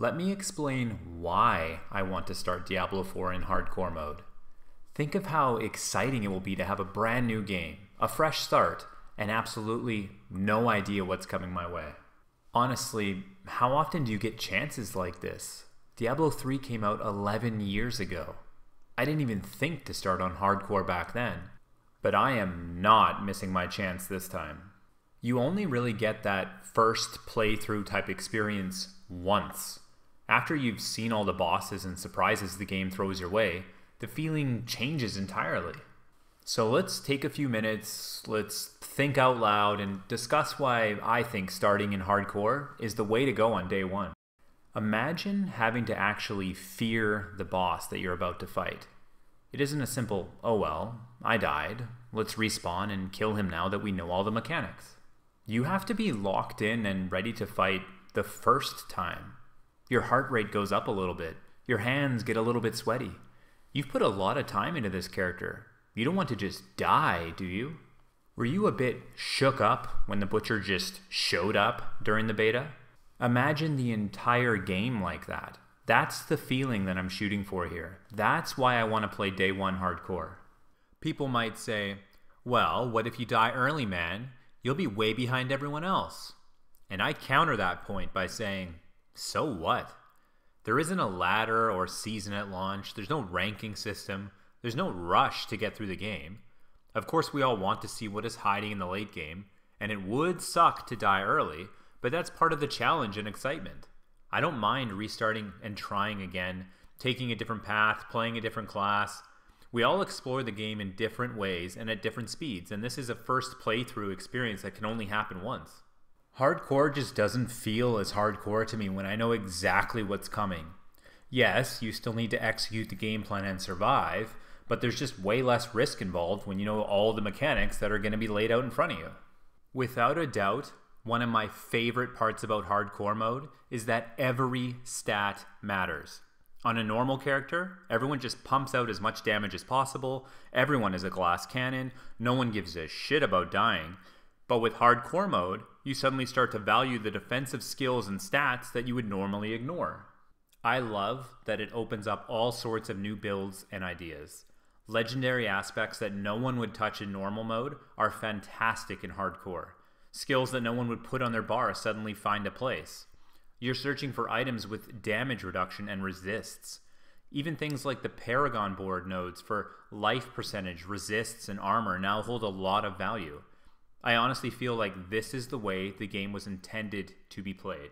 Let me explain why I want to start Diablo 4 in hardcore mode. Think of how exciting it will be to have a brand new game, a fresh start, and absolutely no idea what's coming my way. Honestly, how often do you get chances like this? Diablo 3 came out 11 years ago. I didn't even think to start on hardcore back then. But I am not missing my chance this time. You only really get that first playthrough type experience once. After you've seen all the bosses and surprises the game throws your way, the feeling changes entirely. So let's take a few minutes, let's think out loud, and discuss why I think starting in hardcore is the way to go on day one. Imagine having to actually fear the boss that you're about to fight. It isn't a simple, oh well, I died, let's respawn and kill him now that we know all the mechanics. You have to be locked in and ready to fight the first time. Your heart rate goes up a little bit, your hands get a little bit sweaty. You've put a lot of time into this character. You don't want to just die, do you? Were you a bit shook up when the Butcher just showed up during the beta? Imagine the entire game like that. That's the feeling that I'm shooting for here. That's why I want to play day one hardcore. People might say, well, what if you die early, man? You'll be way behind everyone else. And I counter that point by saying, so what? There isn't a ladder or season at launch, there's no ranking system, there's no rush to get through the game. Of course, we all want to see what is hiding in the late game, and it would suck to die early, but that's part of the challenge and excitement. I don't mind restarting and trying again, taking a different path, playing a different class. We all explore the game in different ways and at different speeds, and this is a first playthrough experience that can only happen once. Hardcore just doesn't feel as hardcore to me when I know exactly what's coming. Yes, you still need to execute the game plan and survive, but there's just way less risk involved when you know all the mechanics that are going to be laid out in front of you. Without a doubt, one of my favorite parts about hardcore mode is that every stat matters. On a normal character, everyone just pumps out as much damage as possible, everyone is a glass cannon, no one gives a shit about dying. But with hardcore mode, you suddenly start to value the defensive skills and stats that you would normally ignore. I love that it opens up all sorts of new builds and ideas. Legendary aspects that no one would touch in normal mode are fantastic in hardcore. Skills that no one would put on their bar suddenly find a place. You're searching for items with damage reduction and resists. Even things like the Paragon board nodes for life percentage, resists, and armor now hold a lot of value. I honestly feel like this is the way the game was intended to be played.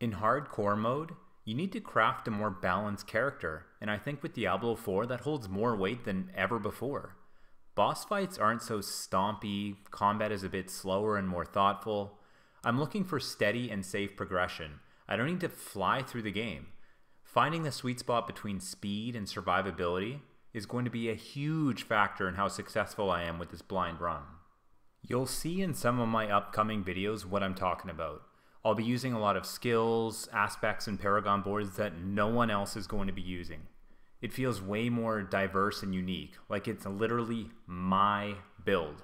In hardcore mode, you need to craft a more balanced character, and I think with Diablo 4 that holds more weight than ever before. Boss fights aren't so stompy, combat is a bit slower and more thoughtful. I'm looking for steady and safe progression. I don't need to fly through the game. Finding the sweet spot between speed and survivability is going to be a huge factor in how successful I am with this blind run. You'll see in some of my upcoming videos what I'm talking about. I'll be using a lot of skills, aspects, and Paragon boards that no one else is going to be using it feels way more diverse and unique. Like it's literally my build.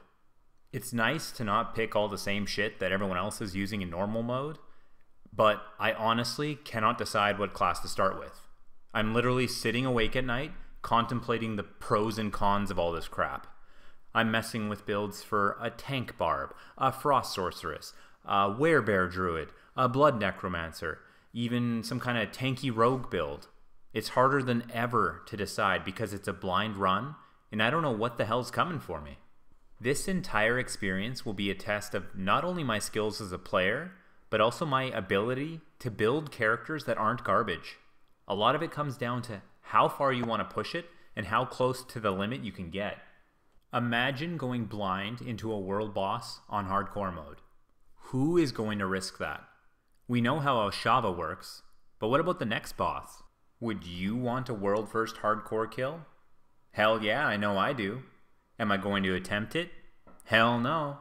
It's nice to not pick all the same shit that everyone else is using in normal mode, but I honestly cannot decide what class to start with. I'm literally sitting awake at night contemplating the pros and cons of all this crap. I'm messing with builds for a tank barb, a frost sorceress, a werebear druid, a blood necromancer, even some kind of tanky rogue build. It's harder than ever to decide because it's a blind run, and I don't know what the hell's coming for me. This entire experience will be a test of not only my skills as a player, but also my ability to build characters that aren't garbage. A lot of it comes down to how far you want to push it and how close to the limit you can get. Imagine going blind into a world boss on hardcore mode. Who is going to risk that? We know how Ashava works, but what about the next boss? Would you want a world first hardcore kill? Hell yeah, I know I do. Am I going to attempt it? Hell no.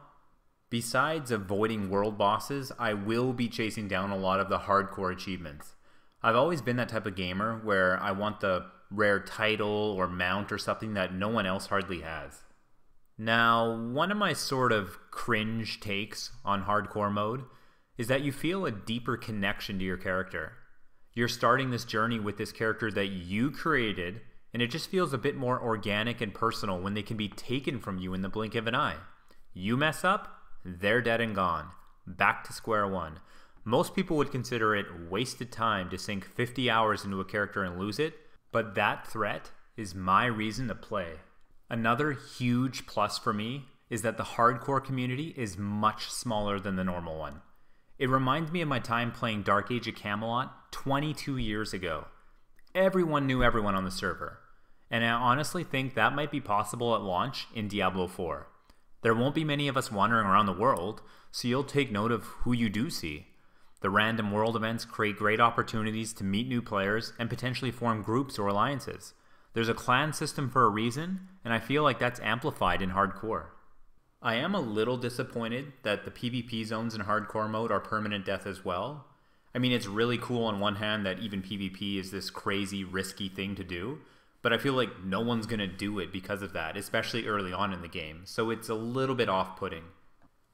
Besides avoiding world bosses, I will be chasing down a lot of the hardcore achievements. I've always been that type of gamer where I want the rare title or mount or something that no one else hardly has. Now, one of my sort of cringe takes on hardcore mode is that you feel a deeper connection to your character. You're starting this journey with this character that you created, and it just feels a bit more organic and personal when they can be taken from you in the blink of an eye. You mess up, they're dead and gone. Back to square one. Most people would consider it wasted time to sink 50 hours into a character and lose it, but that threat is my reason to play. Another huge plus for me is that the hardcore community is much smaller than the normal one. It reminds me of my time playing Dark Age of Camelot 22 years ago. Everyone knew everyone on the server, and I honestly think that might be possible at launch in Diablo 4. There won't be many of us wandering around the world, so you'll take note of who you do see. The random world events create great opportunities to meet new players and potentially form groups or alliances. There's a clan system for a reason, and I feel like that's amplified in hardcore. I am a little disappointed that the PvP zones in hardcore mode are permanent death as well. I mean, it's really cool on one hand that even PvP is this crazy, risky thing to do, but I feel like no one's to do it because of that, especially early on in the game, so it's a little bit off putting.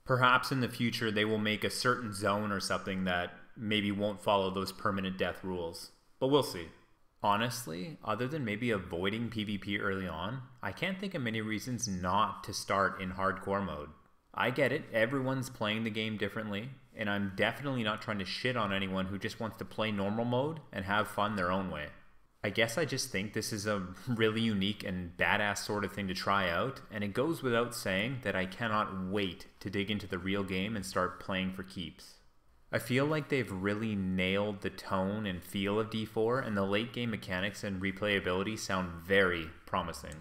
Perhaps in the future they will make a certain zone or something that maybe won't follow those permanent death rules, but we'll see. Honestly, other than maybe avoiding PvP early on, I can't think of many reasons not to start in hardcore mode. I get it, everyone's playing the game differently, and I'm definitely not trying to shit on anyone who just wants to play normal mode and have fun their own way. I guess I just think this is a really unique and badass sort of thing to try out, and it goes without saying that I cannot wait to dig into the real game and start playing for keeps. I feel like they've really nailed the tone and feel of D4, and the late game mechanics and replayability sound very promising.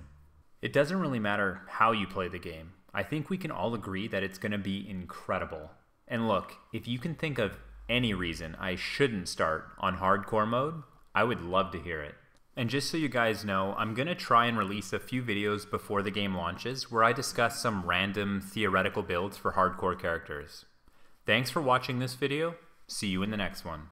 It doesn't really matter how you play the game, I think we can all agree that it's going to be incredible. And look, if you can think of any reason I shouldn't start on hardcore mode, I would love to hear it. And just so you guys know, I'm going to try and release a few videos before the game launches where I discuss some random theoretical builds for hardcore characters. Thanks for watching this video. See you in the next one.